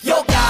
Yo, God.